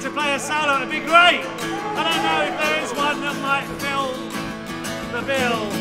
to play a solo, it'd be great. I don't know if there is one that might fill the bill.